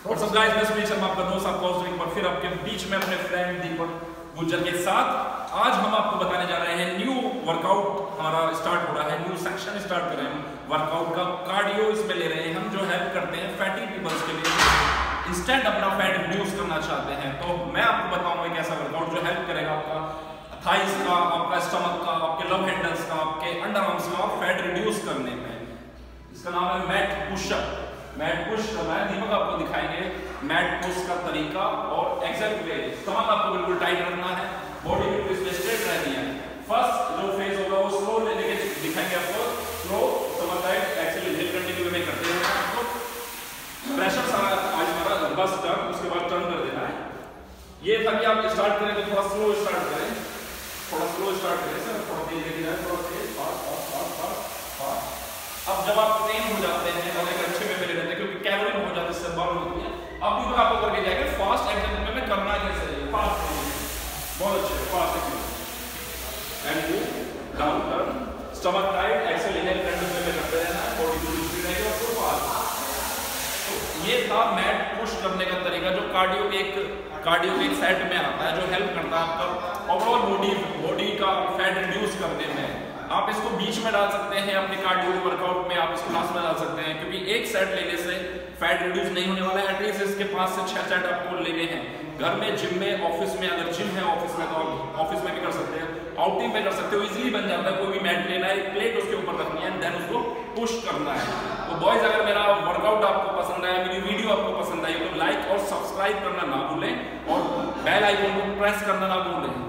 सब गाइस मैं सुनील शर्मा आपका दोस्त, आपका होस्ट एक बार फिर आपके बीच में अपने फ्रेंड दीपक गुज्जर के साथ आज हम आपको बताने जा रहे हैं न्यू वर्कआउट हमारा स्टार्ट हो रहा है न्यू सेक्शन स्टार्ट कर रहे हैं वर्कआउट का कार्डियो इसमें ले रहे हैं। हम जो हेल्प करते हैं फैटी पीपल्स के लिए इंस्टेंट अपना फैट रिड्यूस करना चाहते हैं। तो मैं आपको बताऊँगा एक ऐसा वर्कआउट जो हेल्प करेगा आपका थाइस का, आपका स्टमक का, आपके लव हैंडल्स का, आपके अंडर आर्म्स का फैट रिड्यूस करने में। इसका नाम है मैट पुशअप मैट पुश करना है दीपक आपको दिखाएँगे मैट पुश का तरीका और एग्जैक्ट वे स्टमक आपको बिल्कुल टाइट रखना है। बॉडी बिल्कुल इसमें स्ट्रेट रहनी है। फ़र्स्ट जो फ़ेज़ होगा वो स्लो लेने के दिखाएँगे आपको। Slow stomach tight exhale inhale करने के वे करते हैं आपको। प्रेशर सारा आज हमारा बस टर्न उसके बाद टर्न कर देना है। ये था कि आप स्टार्ट करें तो थोड़ा स्लो स्टार्ट करें। थोड़ा स्लो स्टार्ट करें सर थोड़ा तेज लेके जाए, थोड़ा तेज। Fast fast fast fast fast अब जब आप ट्रेन हो जाते हैं और एक अच्छे में मेरे रहते हैं क्योंकि कैलोरी हो जाते हैं बर्न होती है अब भी आपको करके जाएँगे फास्ट एक्सरसाइज में करना कैसे है फास्ट बहुत अच्छे fast and move down turn stomach tight exhale inhale continue में करते रहना है बॉडी पूरी स्पीड रहेगी और फुल फास्ट तो ये था मैट पुश करने का तरीका, जो कार्डियो के एक कार्डियो के सेट में आता है, जो हेल्प करता है आपका ओवरऑल बॉडी बॉडी का फैट रिड्यूस करने में। आप इसको बीच में डाल सकते हैं, अपने कार्डियो वर्कआउट में आप इसको लास्ट में डाल सकते हैं, क्योंकि एक सेट लेने से फैट रिड्यूस नहीं होने वाला है एटलीस्ट इसके पाँच से छह सेट आपको लेने हैं। घर में जिम में ऑफ़िस में, अगर जिम है ऑफ़िस में तो ऑफ़िस में भी आउटिंग में कर सकते हो इजीली बन जाता है, कोई भी मैट लेना है प्लेट उसके ऊपर रखनी है देन उसको पुश करना है। तो बॉयज़ अगर मेरा वर्कआउट आपको पसंद आया, मेरी वीडियो आपको पसंद आई तो लाइक और सब्सक्राइब करना ना भूलें, और बेल आइकन को प्रेस करना ना भूलें।